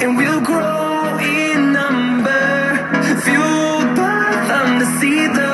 and we'll grow in number, fueled by thunder, see the